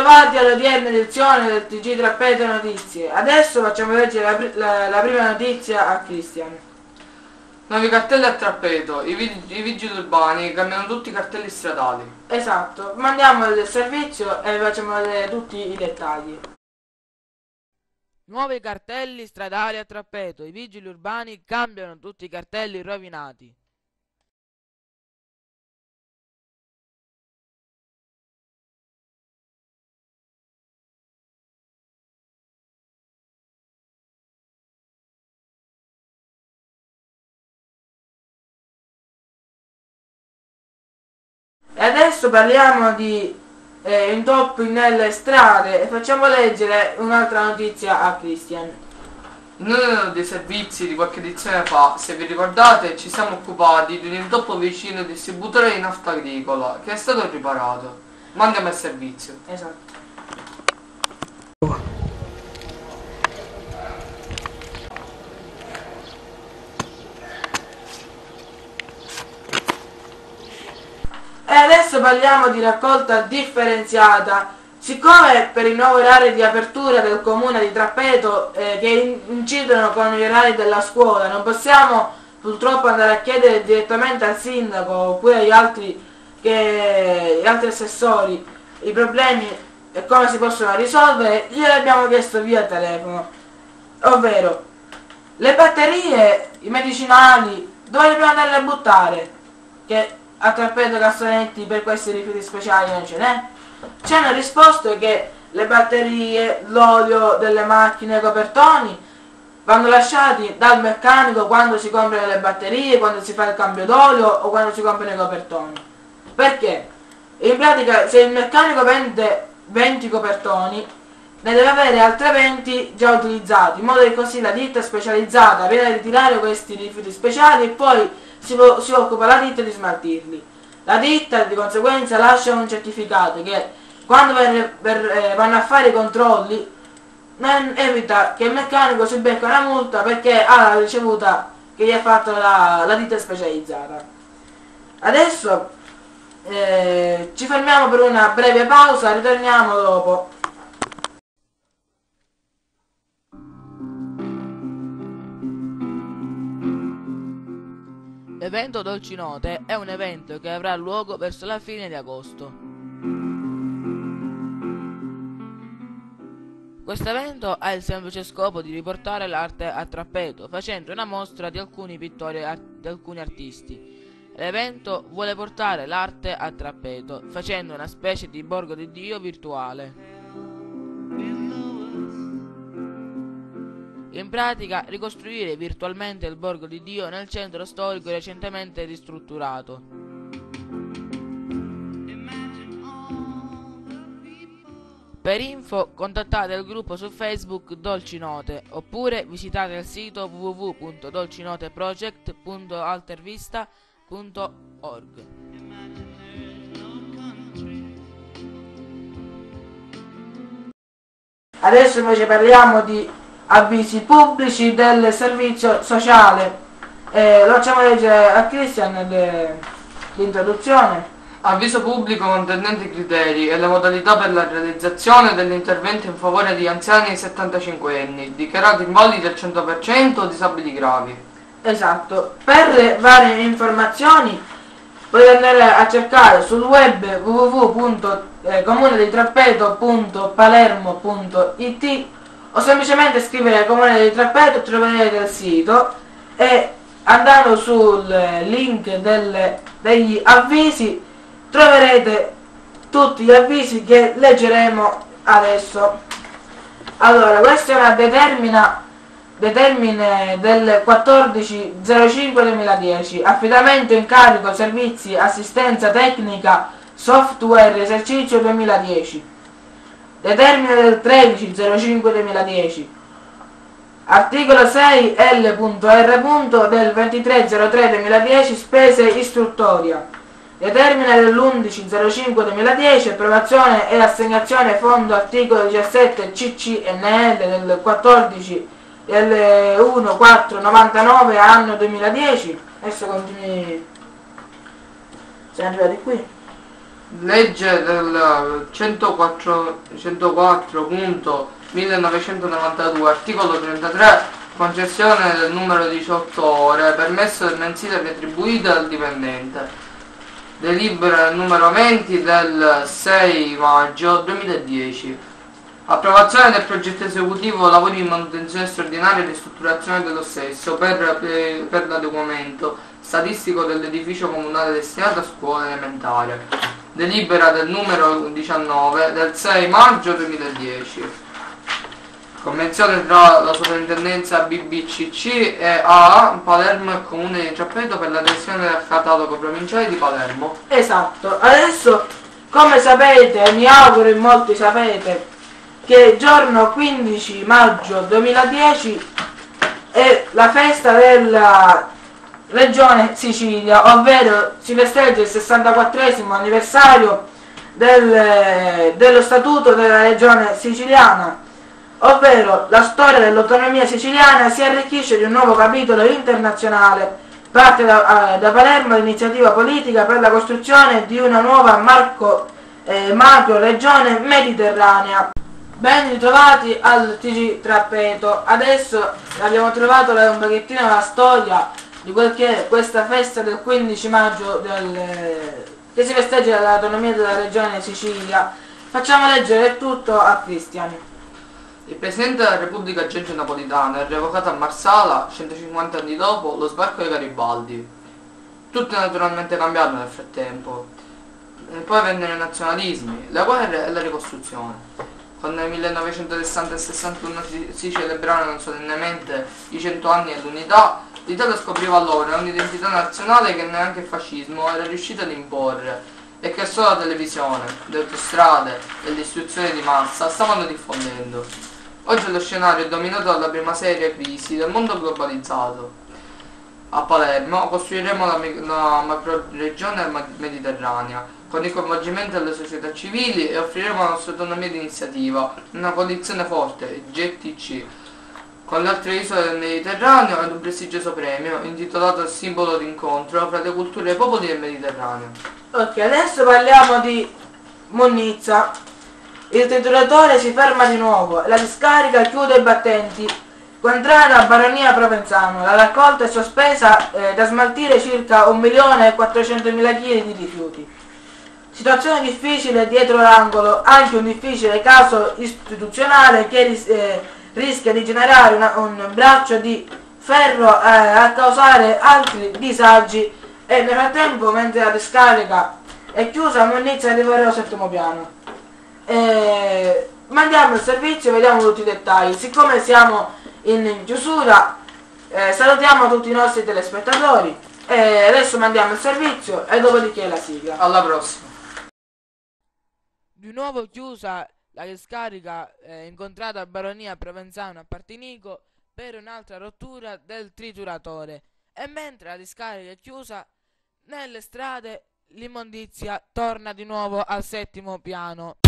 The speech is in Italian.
all'odierna edizione del TG Trappeto Notizie. Adesso facciamo leggere la, la- la prima notizia a Cristian. Nuovi cartelli a Trappeto, i, i vigili urbani cambiano tutti i cartelli stradali. Esatto, mandiamo il servizio e vi facciamo vedere tutti i dettagli. Nuovi cartelli stradali a Trappeto. I vigili urbani cambiano tutti i cartelli rovinati. E adesso parliamo di eh, intoppi nelle strade e facciamo leggere un'altra notizia a Christian. Uno dei servizi di qualche edizione fa, se vi ricordate, ci siamo occupati di un intoppo vicino al distributore di nafta agricola che è stato riparato. Ma andiamo al servizio. Esatto. E adesso parliamo di raccolta differenziata. Siccome per i nuovi orari di apertura del comune di Trappeto eh, che in- incidono con gli orari della scuola, non possiamo purtroppo andare a chiedere direttamente al sindaco oppure agli altri, che, agli altri assessori i problemi e come si possono risolvere, glielo abbiamo chiesto via telefono. Ovvero, le batterie, i medicinali, dove dobbiamo andare a buttare? Che a Trappeto Cassonetti per questi rifiuti speciali non ce n'è? Ci hanno risposto che le batterie, l'olio delle macchine, i copertoni vanno lasciati dal meccanico quando si comprano le batterie, quando si fa il cambio d'olio o quando si comprano i copertoni. Perché? In pratica se il meccanico vende 20 copertoni ne deve avere altri 20 già utilizzati, in modo che così la ditta specializzata viene a ritirare questi rifiuti speciali e poi si, si occupa la ditta di smaltirli. La ditta di conseguenza lascia un certificato che quando ver- ver- eh, vanno a fare i controlli non evita che il meccanico si becca una multa perché ha la ricevuta che gli ha fatto la, la ditta specializzata. Adesso eh, ci fermiamo per una breve pausa, ritorniamo dopo. L'evento Dolci Note è un evento che avrà luogo verso la fine di agosto. Questo evento ha il semplice scopo di riportare l'arte a Trappeto, facendo una mostra di alcuni pittori ar- di alcuni artisti. L'evento vuole portare l'arte a Trappeto, facendo una specie di borgo di Dio virtuale. In pratica, ricostruire virtualmente il borgo di Dio nel centro storico recentemente ristrutturato. Per info contattate il gruppo su Facebook Dolci Note oppure visitate il sito www.dolcinoteproject.altervista.org. Adesso invece parliamo di avvisi pubblici del servizio sociale. Eh, lo facciamo leggere a Christian l'introduzione. Avviso pubblico contenente i criteri e le modalità per la realizzazione degli interventi in favore di anziani e 75 anni, dichiarati invalidi al 100% o disabili gravi. Esatto. Per le varie informazioni potete andare a cercare sul web www.comuneditrappeto.palermo.it o semplicemente scrivere Comune di Trappeto troverete il sito e andando sul link delle- degli avvisi troverete tutti gli avvisi che leggeremo adesso. Allora, questa è una determina determine del 14.05.2010 affidamento incarico servizi assistenza tecnica software esercizio 2010 determine del 13.05.2010 articolo 6 L.R. del 23.03.2010 spese istruttoria. Determine dell'11.05.2010 approvazione e assegnazione fondo articolo 17 CCNL del 14 del 1499 anno 2010 adesso continui. Siamo arrivati qui legge del 104.1992, articolo 33, concessione del numero 18 ore, permesso del mensile retribuito al dipendente. Delibera numero 20 del 6 maggio 2010. Approvazione del progetto esecutivo lavori di manutenzione straordinaria e ristrutturazione dello stesso per, per l'adeguamento statistico dell'edificio comunale destinato a scuola elementare. Delibera del numero 19 del 6 maggio 2010. Convenzione tra la sovrintendenza BBCC e AA Palermo e comune di Ciappeto per l'adesione del catalogo provinciale di Palermo. Esatto, adesso come sapete, mi auguro in molti sapete, che giorno 15 maggio 2010 è la festa della regione Sicilia, ovvero si festeggia il 64 anniversario del, dello statuto della regione siciliana ovvero la storia dell'autonomia siciliana si arricchisce di un nuovo capitolo internazionale. Parte da, uh, da Palermo l'iniziativa politica per la costruzione di una nuova marco, eh, macro regione mediterranea. Ben ritrovati al TG Trappeto. Adesso abbiamo trovato un pochettino la storia di quel che è questa festa del 15 maggio del, che si festeggia l'autonomia della regione Sicilia. Facciamo leggere tutto a Cristiani. Il Presidente della Repubblica Giorgio Napolitano è revocato a Marsala 150 anni dopo lo sbarco dei Garibaldi. Tutto è naturalmente cambiato nel frattempo. E poi vennero i nazionalismi, le guerre e la ricostruzione. Quando nel 1960 e 61 si, si celebrarono solennemente i 100 anni dell'unità, l'Italia scopriva allora un'identità nazionale che neanche il fascismo era riuscito ad imporre e che solo la televisione, le autostrade e l'istruzione di massa stavano diffondendo. Oggi lo scenario è dominato dalla prima seria crisi del mondo globalizzato. A Palermo costruiremo la, la macro regione mediterranea con il coinvolgimento delle società civili e offriremo la nostra autonomia di iniziativa, una coalizione forte, GTC, con le altre isole del Mediterraneo ed un prestigioso premio intitolato Simbolo d'incontro fra le culture e i popoli del Mediterraneo. Ok, adesso parliamo di Monnizza. Il trituratore si ferma di nuovo la discarica chiude i battenti. Contrada a Baronia Provenzano, la raccolta è sospesa eh, da smaltire circa 1.400.000 kg di rifiuti. Situazione difficile dietro l'angolo, anche un difficile caso istituzionale che ris eh, rischia di generare una, un braccio di ferro eh, a causare altri disagi e nel frattempo mentre la discarica è chiusa Monnizia arriverà al settimo piano eh, mandiamo il servizio e vediamo tutti i dettagli. Siccome siamo in chiusura, eh, salutiamo tutti i nostri telespettatori e adesso mandiamo il servizio e dopodiché la sigla. Alla prossima. Di nuovo chiusa la discarica eh, incontrata a Baronia Provenzano a Partinico per un'altra rottura del trituratore e mentre la discarica è chiusa nelle strade l'immondizia torna di nuovo al settimo piano.